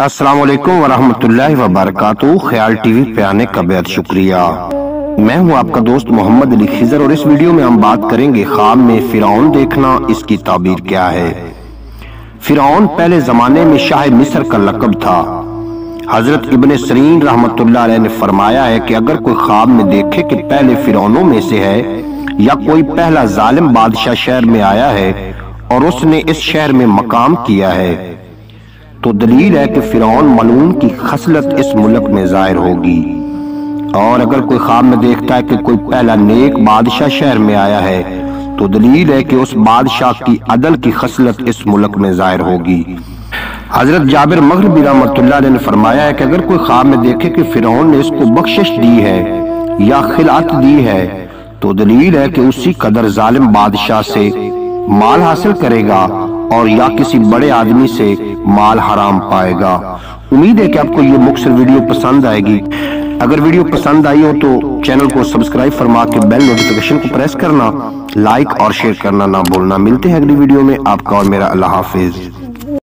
السلام علیکم ورحمۃ اللہ وبرکاتہ۔ خیال ٹی وی پہ آنے کا بہت شکریہ۔ میں ہوں آپ کا دوست محمد علی خزر اور اس ویڈیو میں ہم بات کریں گے خواب میں فرعون دیکھنا، اس کی تعبیر کیا ہے۔ فرعون پہلے زمانے میں شاہ مصر کا لقب تھا۔ حضرت ابن سرین رحمت اللہ علیہ نے فرمایا ہے کہ اگر کوئی خواب میں دیکھے کہ پہلے فرعونوں میں سے ہے یا کوئی پہلا ظالم بادشاہ شہر میں آیا ہے اور اس نے اس شہر میں مقام کیا ہے تو دلیل ہے کہ فرعون ملون کی خصلت اس ملک میں ظاہر ہوگی۔ اور اگر کوئی خواب میں دیکھتا ہے کہ کوئی پہلا نیک بادشاہ شہر میں آیا ہے، تو دلیل ہے کہ اس بادشاہ کی عدل کی خصلت اس ملک میں ظاہر ہوگی۔ حضرت جابر مغربی رحمت اللہ علیہ نے فرمایا ہے کہ اگر کوئی خواب میں دیکھے کہ فرعون نے اس کو بخشش دی ہے یا خلعت دی ہے، تو دلیل ہے کہ اسی قدر ظالم بادشاہ سے مال حاصل کرے گا۔ اور یا کسی بڑے آدمی سے مال حرام پائے گا۔ امید ہے کہ آپ کو یہ مکسر ویڈیو پسند آئے گی۔ اگر ویڈیو پسند آئی ہو تو چینل کو سبسکرائب فرما کے بیل نوٹیفیکیشن کو پریس کرنا، لائک اور شیئر کرنا نہ بھولنا۔ ملتے ہیں اگلی ویڈیو میں۔ آپ کا اور میرا اللہ حافظ۔